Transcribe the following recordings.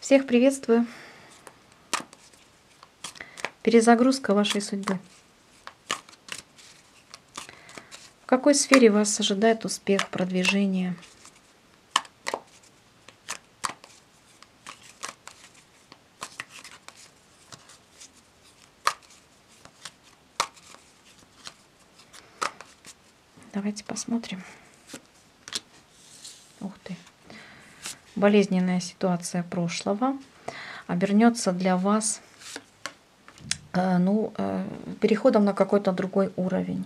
Всех приветствую. Перезагрузка вашей судьбы. В какой сфере вас ожидает успех, продвижение? Давайте посмотрим. Болезненная ситуация прошлого обернется для вас э, ну, э, переходом на какой-то другой уровень.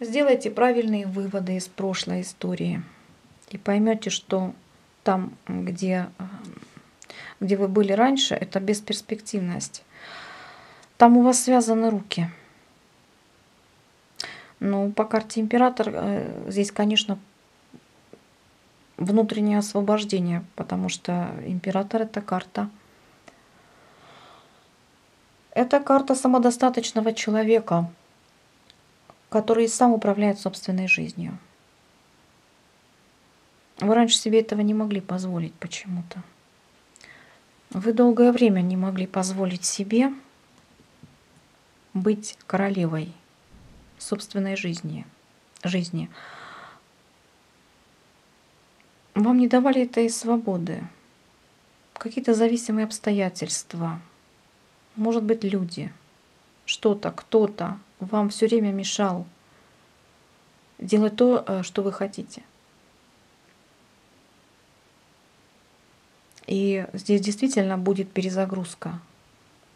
Сделайте правильные выводы из прошлой истории и поймете, что там, где, э, где вы были раньше, это бесперспективность. Там у вас связаны руки. Ну, по карте император здесь, конечно, внутреннее освобождение, потому что император это карта. Это карта самодостаточного человека, который сам управляет собственной жизнью. Вы раньше себе этого не могли позволить почему-то. Вы долгое время не могли позволить себе быть королевой собственной жизни. жизни. Вам не давали этой свободы. Какие-то зависимые обстоятельства. Может быть, люди. Что-то, кто-то вам все время мешал делать то, э, что вы хотите. И здесь действительно будет перезагрузка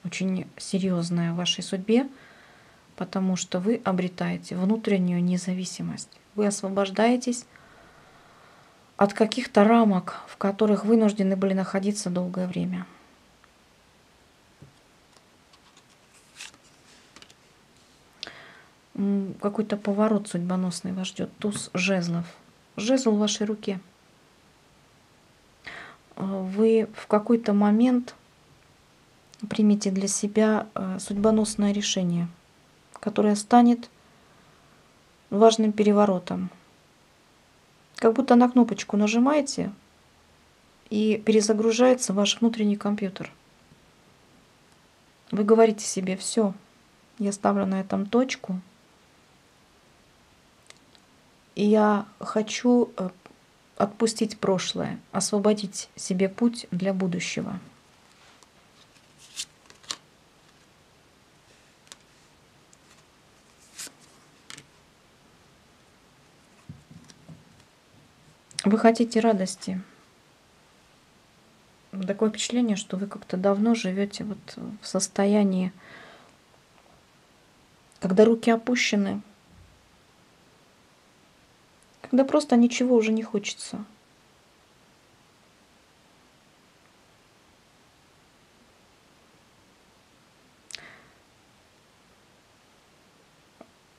очень серьезная в вашей судьбе, потому что вы обретаете внутреннюю независимость. Вы освобождаетесь от каких-то рамок, в которых вынуждены были находиться долгое время. Какой-то поворот судьбоносный вас ждет. Туз жезлов. Жезл в вашей руке. Вы в какой-то момент примите для себя э, судьбоносное решение, которое станет важным переворотом как будто на кнопочку нажимаете, и перезагружается ваш внутренний компьютер. Вы говорите себе, все, я ставлю на этом точку, и я хочу э, отпустить прошлое, освободить себе путь для будущего. Вы хотите радости. Такое впечатление, что вы как-то давно живете вот в состоянии, когда руки опущены, когда просто ничего уже не хочется.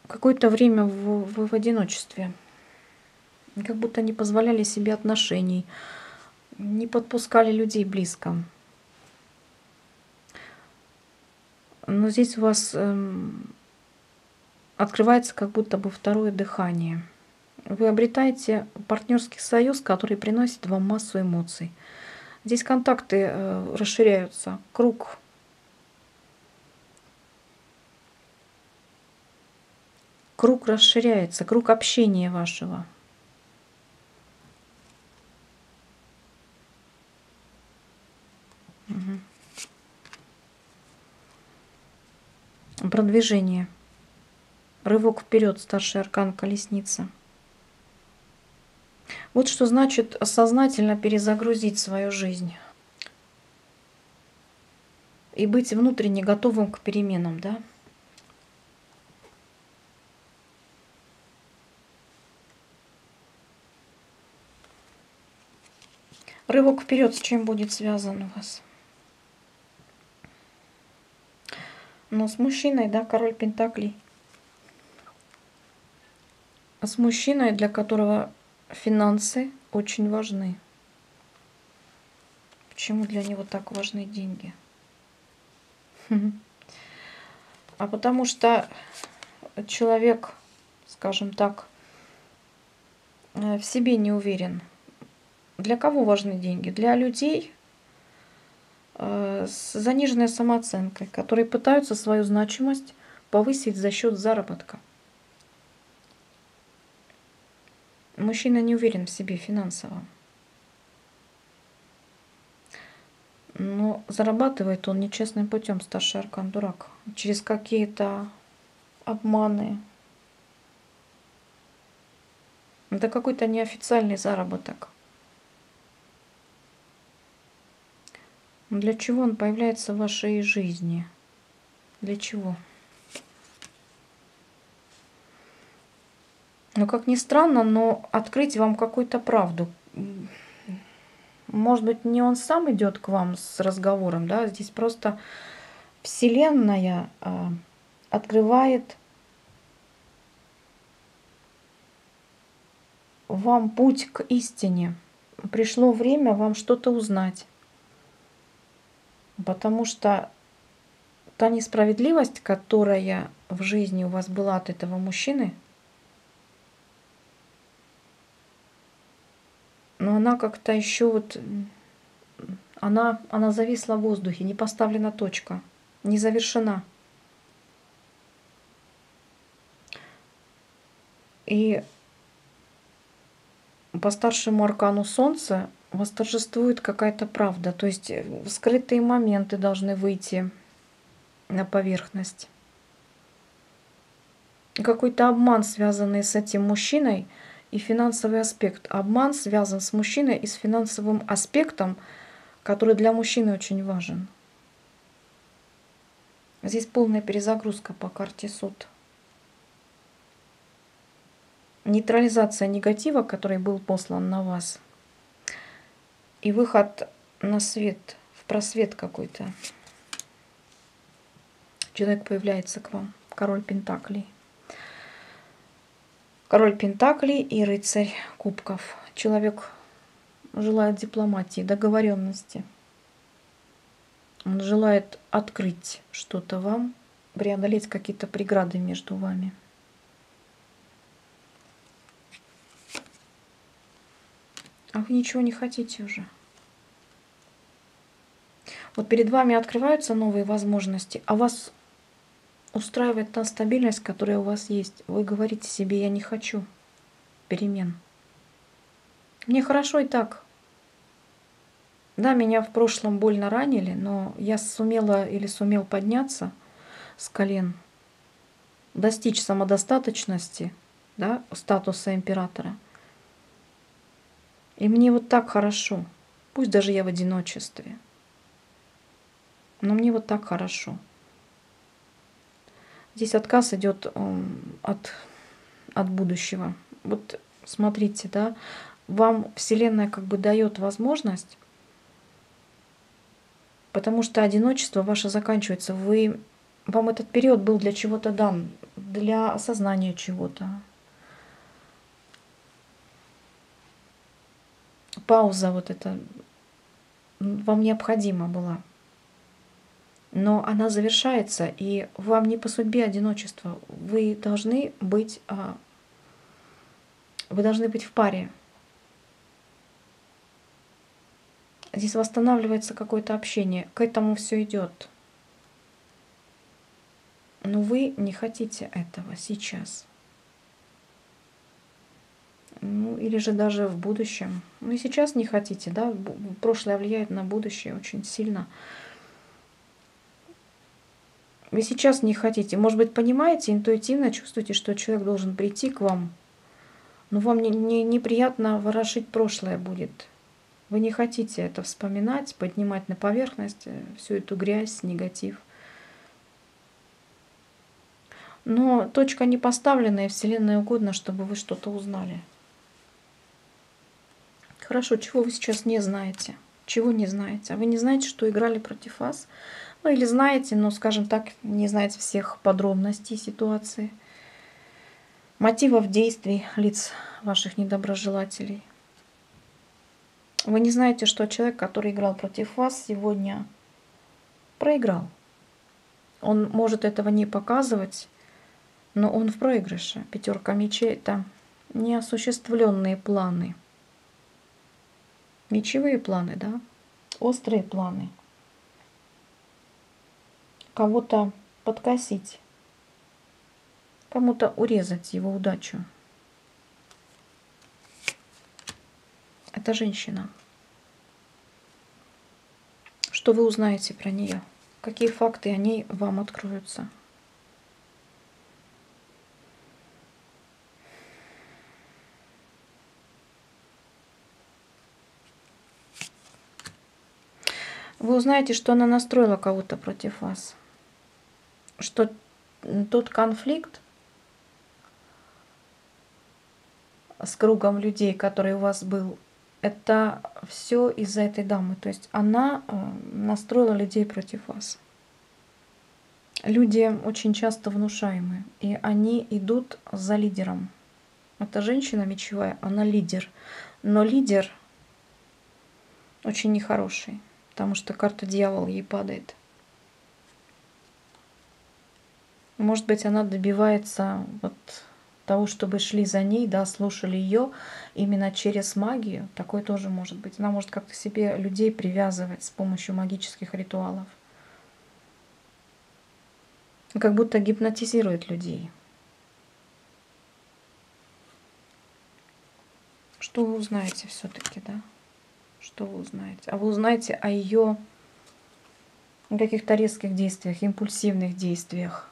Какое-то время вы в, одиночестве как будто не позволяли себе отношений, не подпускали людей близко. Но здесь у вас эм, открывается как будто бы второе дыхание. Вы обретаете партнерский союз, который приносит вам массу эмоций. Здесь контакты э, расширяются, круг круг расширяется, круг общения вашего. Продвижение. Рывок вперед, старший аркан колесница. Вот что значит сознательно перезагрузить свою жизнь. И быть внутренне готовым к переменам, да? Рывок вперед с чем будет связан у вас? Но с мужчиной, да, король Пентаклей. С мужчиной, для которого финансы очень важны. Почему для него так важны деньги? А потому что человек, скажем так, э, в себе не уверен. Для кого важны деньги? Для людей, с заниженной самооценкой, которые пытаются свою значимость повысить за счет заработка. Мужчина не уверен в себе финансово. Но зарабатывает он нечестным путем, старший аркан дурак. Через какие-то обманы. Это какой-то неофициальный заработок. Для чего он появляется в вашей жизни? Для чего? Ну, как ни странно, но открыть вам какую-то правду. Может быть, не он сам идет к вам с разговором, да, здесь просто Вселенная а, открывает вам путь к истине. Пришло время вам что-то узнать. Потому что та несправедливость, которая в жизни у вас была от этого мужчины, но она как-то еще вот, она, она зависла в воздухе, не поставлена точка, не завершена. И по старшему аркану Солнца восторжествует какая-то правда. То есть э, скрытые моменты должны выйти на поверхность. Какой-то обман, связанный с этим мужчиной, и финансовый аспект. Обман связан с мужчиной и с финансовым аспектом, который для мужчины очень важен. Здесь полная перезагрузка по карте суд. Нейтрализация негатива, который был послан на вас – и выход на свет, в просвет какой-то. Человек появляется к вам, король Пентаклей. Король Пентаклей и рыцарь кубков. Человек желает дипломатии, договоренности. Он желает открыть что-то вам, преодолеть какие-то преграды между вами. А вы ничего не хотите уже. Вот перед вами открываются новые возможности, а вас устраивает та стабильность, которая у вас есть. Вы говорите себе, я не хочу перемен. Мне хорошо и так. Да, меня в прошлом больно ранили, но я сумела или сумел подняться с колен, достичь самодостаточности, да, статуса императора. И мне вот так хорошо, пусть даже я в одиночестве но мне вот так хорошо. Здесь отказ идет эм, от, от будущего. Вот смотрите, да, вам Вселенная как бы дает возможность, потому что одиночество ваше заканчивается. Вы, вам этот период был для чего-то дан, для осознания чего-то. Пауза вот эта вам необходима была но она завершается, и вам не по судьбе одиночество. Вы должны быть, а, вы должны быть в паре. Здесь восстанавливается какое-то общение, к этому все идет. Но вы не хотите этого сейчас. Ну, или же даже в будущем. Ну и сейчас не хотите, да? Прошлое влияет на будущее очень сильно. Вы сейчас не хотите. Может быть, понимаете, интуитивно чувствуете, что человек должен прийти к вам. Но вам не, не, неприятно ворошить прошлое будет. Вы не хотите это вспоминать, поднимать на поверхность э, всю эту грязь, негатив. Но точка не поставлена, и Вселенная угодно, чтобы вы что-то узнали. Хорошо, чего вы сейчас не знаете? Чего не знаете? А вы не знаете, что играли против вас? Ну или знаете, но, скажем так, не знаете всех подробностей ситуации, мотивов действий лиц ваших недоброжелателей. Вы не знаете, что человек, который играл против вас сегодня, проиграл. Он может этого не показывать, но он в проигрыше. Пятерка мечей – это неосуществленные планы. Мечевые планы, да? Острые планы – кого-то подкосить, кому-то урезать его удачу. Это женщина. Что вы узнаете про нее? Какие факты о ней вам откроются? Вы узнаете, что она настроила кого-то против вас. Что тот конфликт с кругом людей, который у вас был, это все из-за этой дамы. То есть она э, настроила людей против вас. Люди очень часто внушаемые, и они идут за лидером. Эта женщина мечевая, она лидер. Но лидер очень нехороший, потому что карта дьявола ей падает. Может быть, она добивается вот того, чтобы шли за ней, да, слушали ее именно через магию, такое тоже может быть. Она может как-то себе людей привязывать с помощью магических ритуалов. Как будто гипнотизирует людей. Что вы узнаете все-таки, да? Что вы узнаете? А вы узнаете о ее каких-то резких действиях, импульсивных действиях,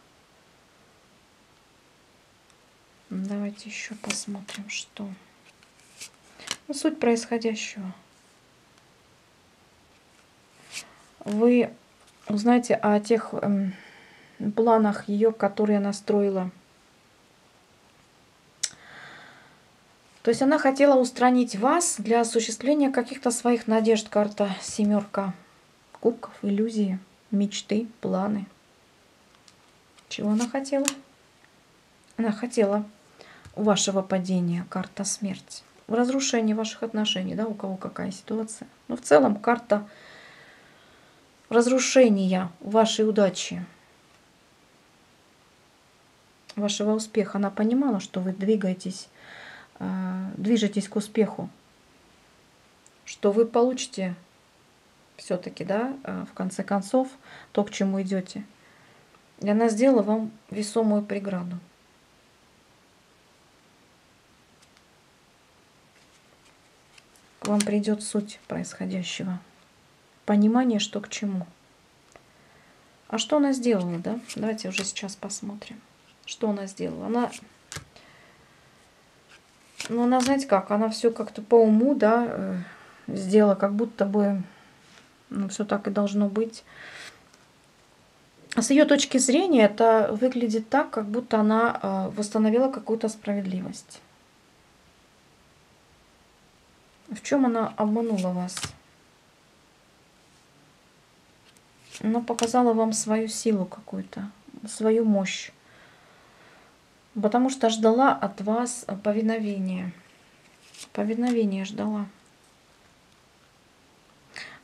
Давайте еще посмотрим, что. Ну, суть происходящего. Вы узнаете о тех эм, планах ее, которые она строила. То есть она хотела устранить вас для осуществления каких-то своих надежд. Карта семерка кубков, иллюзии, мечты, планы. Чего она хотела? Она хотела вашего падения, карта смерти. В разрушении ваших отношений, да, у кого какая ситуация. Но в целом карта разрушения вашей удачи, вашего успеха. Она понимала, что вы двигаетесь, э, движетесь к успеху, что вы получите все-таки, да, э, в конце концов, то, к чему идете. И она сделала вам весомую преграду. Вам придет суть происходящего. Понимание, что к чему. А что она сделала, да? Давайте уже сейчас посмотрим. Что она сделала? Она, ну, она, знаете как, она все как-то по уму, да, э, сделала, как будто бы, ну, все так и должно быть. А с ее точки зрения это выглядит так, как будто она э, восстановила какую-то справедливость. В чем она обманула вас? Она показала вам свою силу какую-то, свою мощь. Потому что ждала от вас повиновения. Повиновения ждала.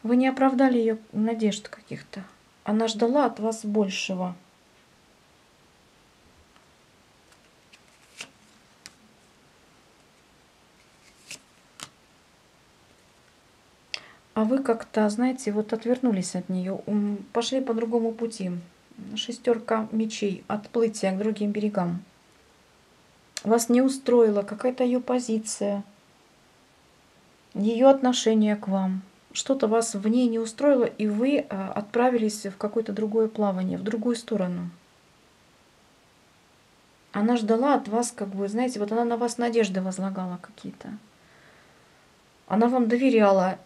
Вы не оправдали ее надежд каких-то. Она ждала от вас большего. А вы как-то, знаете, вот отвернулись от нее, пошли по другому пути. Шестерка мечей, отплытие к другим берегам. Вас не устроила какая-то ее позиция, ее отношение к вам. Что-то вас в ней не устроило, и вы а, отправились в какое-то другое плавание, в другую сторону. Она ждала от вас, как бы, знаете, вот она на вас надежды возлагала какие-то. Она вам доверяла,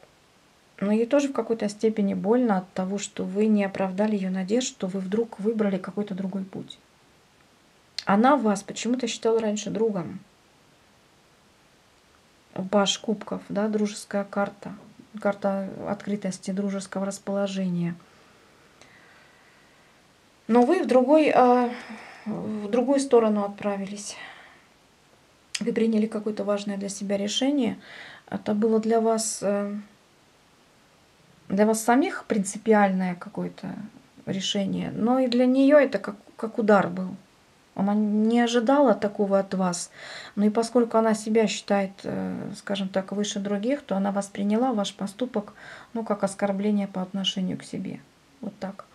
но ей тоже в какой-то степени больно от того, что вы не оправдали ее надежд, что вы вдруг выбрали какой-то другой путь. Она вас почему-то считала раньше другом. Баш кубков, да, дружеская карта. Карта открытости, дружеского расположения. Но вы в, другой, а, в другую сторону отправились. Вы приняли какое-то важное для себя решение. Это было для вас э, для вас самих принципиальное какое-то решение, но и для нее это как, как удар был. Она не ожидала такого от вас. Ну и поскольку она себя считает, э, скажем так, выше других, то она восприняла ваш поступок, ну, как оскорбление по отношению к себе. Вот так.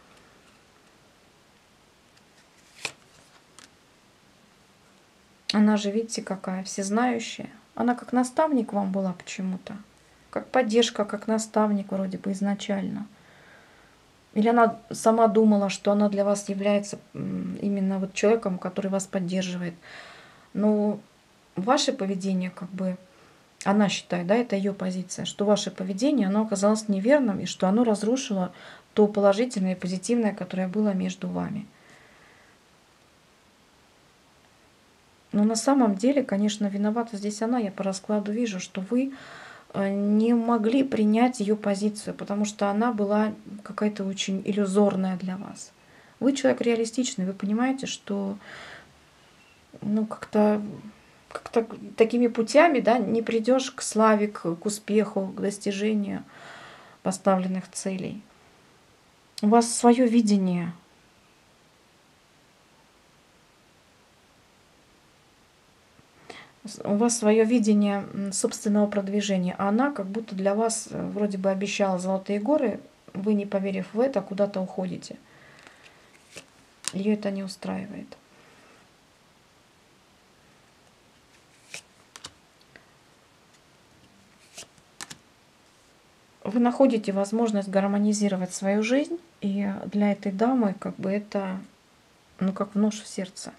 Она же, видите, какая всезнающая. Она как наставник вам была почему-то. Как поддержка, как наставник вроде бы изначально. Или она сама думала, что она для вас является именно вот человеком, который вас поддерживает. Но ваше поведение, как бы, она считает, да, это ее позиция, что ваше поведение, оно оказалось неверным, и что оно разрушило то положительное и позитивное, которое было между вами. Но на самом деле, конечно, виновата здесь она. Я по раскладу вижу, что вы не могли принять ее позицию, потому что она была какая-то очень иллюзорная для вас. Вы человек реалистичный, вы понимаете, что ну как-то как-то такими путями да, не придешь к славе, к, к успеху, к достижению поставленных целей. У вас свое видение. У вас свое видение собственного продвижения. А она как будто для вас э, вроде бы обещала золотые горы, вы не поверив в это, куда-то уходите. Ее это не устраивает. вы находите возможность гармонизировать свою жизнь, и для этой дамы как бы это, ну, как нож в сердце.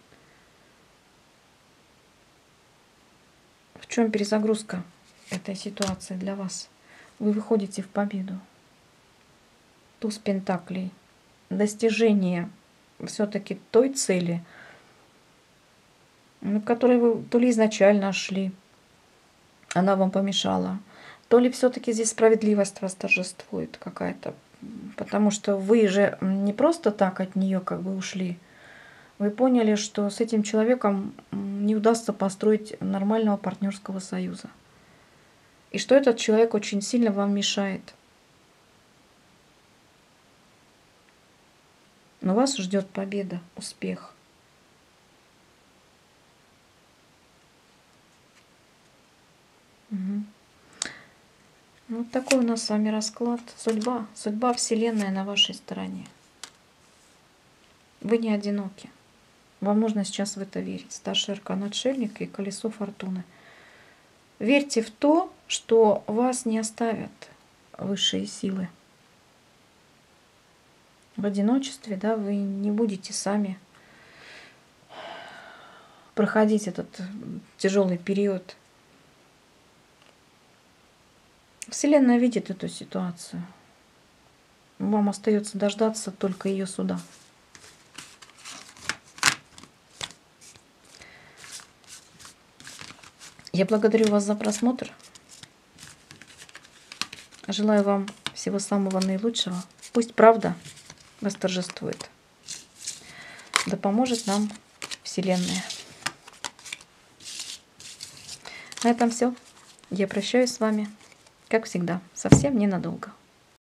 В чем перезагрузка этой ситуации для вас? Вы выходите в победу. Туз Пентаклей. Достижение все-таки той цели, на которой вы то ли изначально шли, она вам помешала, то ли все-таки здесь справедливость восторжествует какая-то. Потому что вы же не просто так от нее как бы ушли. Вы поняли, что с этим человеком не удастся построить нормального партнерского союза. И что этот человек очень сильно вам мешает. Но вас ждет победа, успех. Угу. Вот такой у нас с вами расклад. Судьба, судьба Вселенная на вашей стороне. Вы не одиноки. Вам нужно сейчас в это верить. Старший аркан отшельник и колесо фортуны. Верьте в то, что вас не оставят высшие силы. В одиночестве, да, вы не будете сами проходить этот тяжелый период Вселенная видит эту ситуацию. Вам остается дождаться только ее суда. Я благодарю вас за просмотр. Желаю вам всего самого наилучшего. Пусть правда восторжествует. Да поможет нам Вселенная. На этом все. Я прощаюсь с вами как всегда, совсем ненадолго.